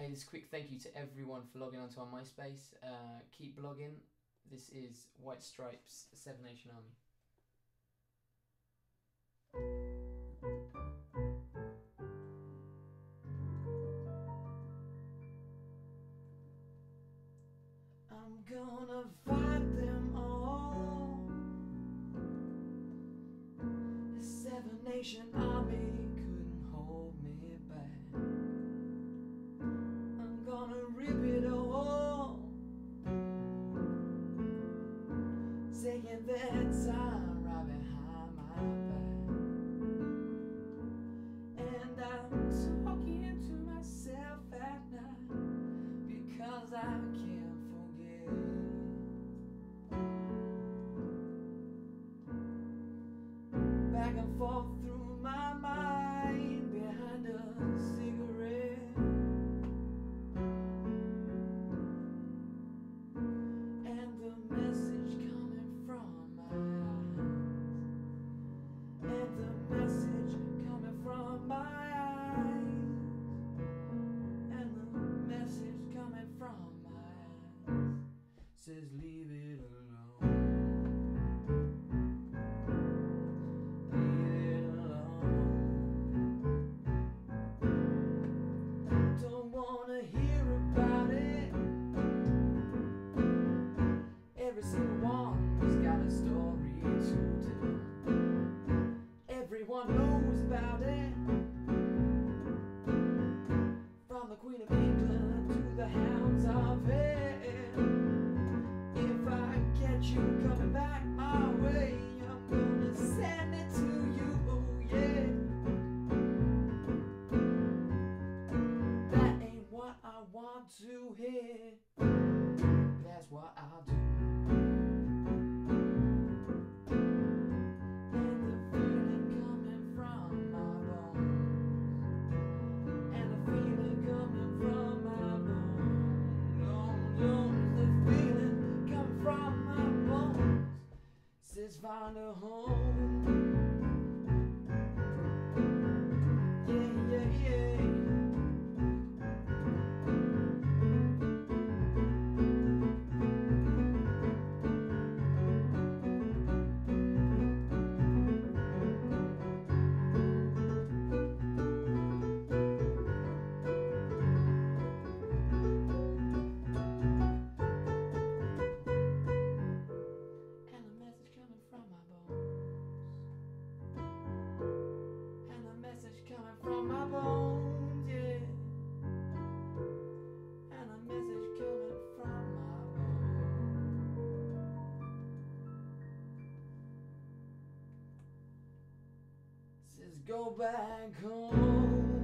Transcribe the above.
Hey, this quick thank you to everyone for logging onto our MySpace. Uh, keep blogging. This is White Stripes Seven Nation Army. I'm gonna fight them all. The Seven Nation Army. taking their time right behind my back. And I'm talking to myself at night because I can't forget. Back and forth. the house. find a home. Says go back home.